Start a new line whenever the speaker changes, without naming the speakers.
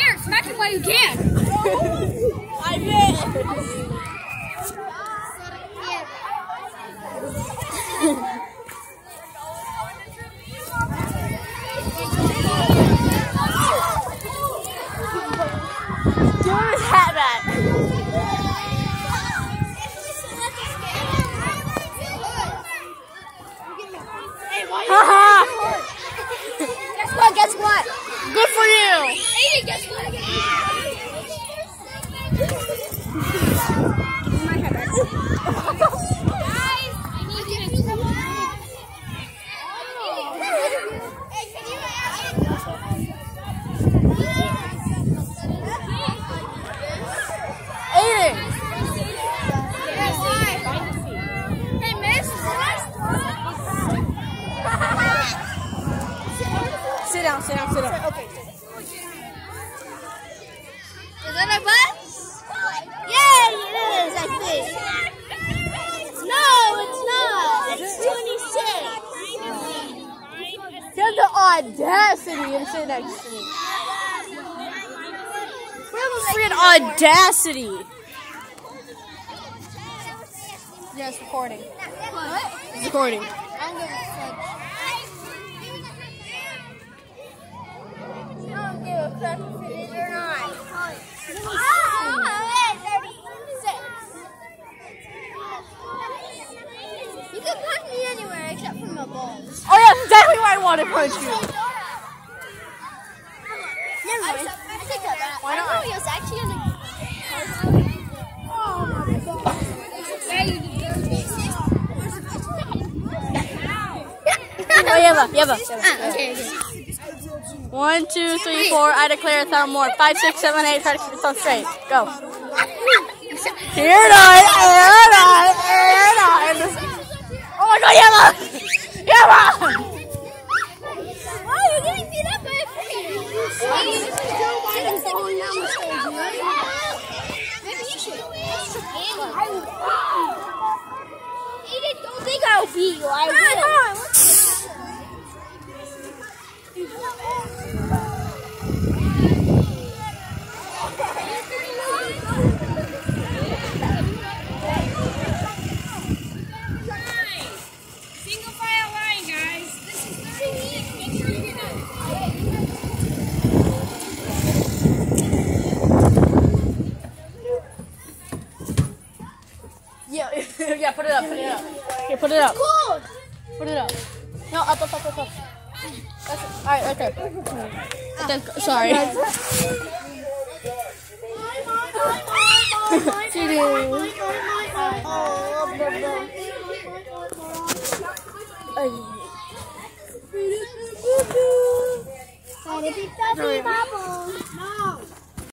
Eric, smack it while you can.
I did. His hat back. Haha.
Guess what? Guess what?
Good for you.
Aiden, guess what? I need you to come on. Hey, can you
Aiden.
Hey, miss.
Sit down, sit down.
Okay. Is that my butt? Yay, it is, I think. No, it's not. It's 26.
You have the audacity to sit next to me. Freaking audacity. Yeah, it's recording.
What?
It's recording.
Don't give a crap if it is or not. You can punch me anywhere except for my balls.
Oh, yeah, that's exactly why I want to punch you.
Never mind. I take that back.
Why
I
not?
know he was actually on the.
Oh, Yeva, Yeva.
Ah, okay, okay.
One, two, three, four. I declare a thousand more. Five, six, seven, eight. Try to keep yourself straight. Go. Here nine, here nine, here nine. Oh my God, Yeva! Yeva!
Oh, you're getting beat up by a. Maybe you should. Aiden, don't think I'll beat you. I will.
Yeah, yeah, put it up, put it up. Here, put it up.
Cool.
Put it up. No, up, up, up, up, up. That's it. All right, right there. There. Sorry.
Bubble.